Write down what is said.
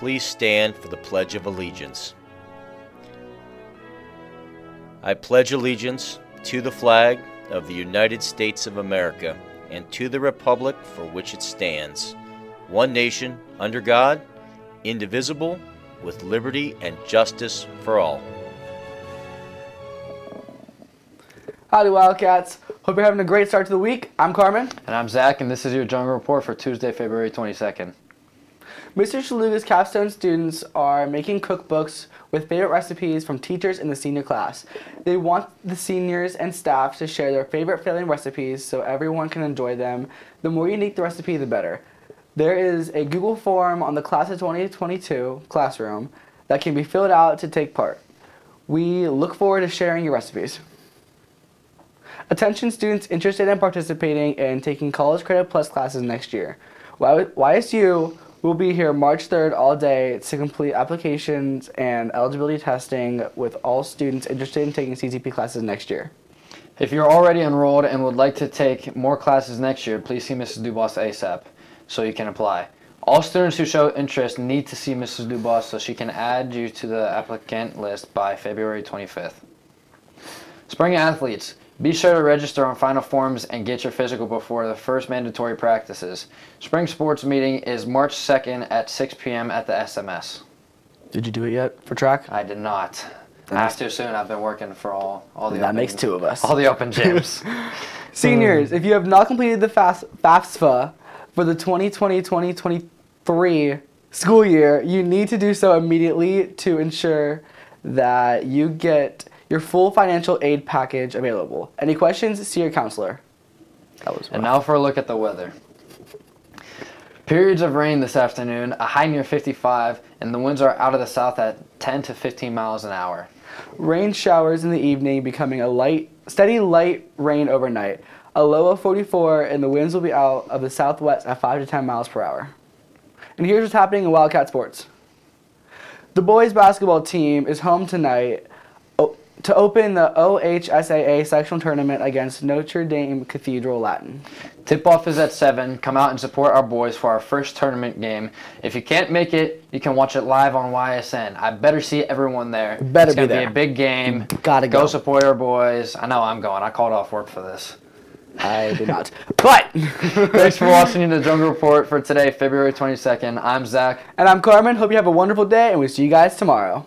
Please stand for the Pledge of Allegiance. I pledge allegiance to the flag of the United States of America and to the republic for which it stands, one nation, under God, indivisible, with liberty and justice for all. Howdy, Wildcats. Hope you're having a great start to the week. I'm Carmen. And I'm Zach, and this is your Jungle Report for Tuesday, February 22nd. Mr. Shaluga's capstone students are making cookbooks with favorite recipes from teachers in the senior class. They want the seniors and staff to share their favorite failing recipes so everyone can enjoy them. The more unique the recipe, the better. There is a Google form on the Class of 2022 classroom that can be filled out to take part. We look forward to sharing your recipes. Attention students interested in participating in taking College Credit Plus classes next year. YSU will be here March 3rd all day to complete applications and eligibility testing with all students interested in taking CCP classes next year. If you're already enrolled and would like to take more classes next year, please see Mrs. Dubas ASAP so you can apply. All students who show interest need to see Mrs. Dubas so she can add you to the applicant list by February 25th. Spring athletes, be sure to register on final forms and get your physical before the first mandatory practices. Spring sports meeting is March 2nd at 6 p.m. at the SMS. Did you do it yet for track? I did not. That's too soon. I've been working for all all the. That open, makes two of us. All the open gyms. Seniors, if you have not completed the FAS- FAFSA for the 2020-2023 school year, you need to do so immediately to ensure that you get your full financial aid package available. Any questions? See your counselor. That was and now for a look at the weather. Periods of rain this afternoon, a high near 55, and the winds are out of the south at 10 to 15 miles an hour. Rain showers in the evening, becoming a light, steady light rain overnight. A low of 44, and the winds will be out of the southwest at 5 to 10 miles per hour. And here's what's happening in Wildcat sports. The boys basketball team is home tonight to open the OHSAA sectional tournament against Notre Dame Cathedral Latin. Tip off is at 7. Come out and support our boys for our first tournament game. If you can't make it, you can watch it live on YSN. I better see everyone there. Better it's gonna there. be a big game. You gotta go. Go support our boys. I know I'm going. I called off work for this. I did not. But thanks for watching the Jungle Report for today, February 22nd. I'm Zach. And I'm Carmen. Hope you have a wonderful day, and we'll see you guys tomorrow.